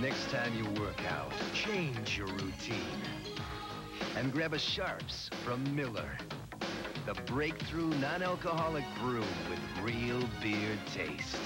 Next time you work out, change your routine. And grab a Sharp's from Miller. The breakthrough non-alcoholic brew with real beer taste.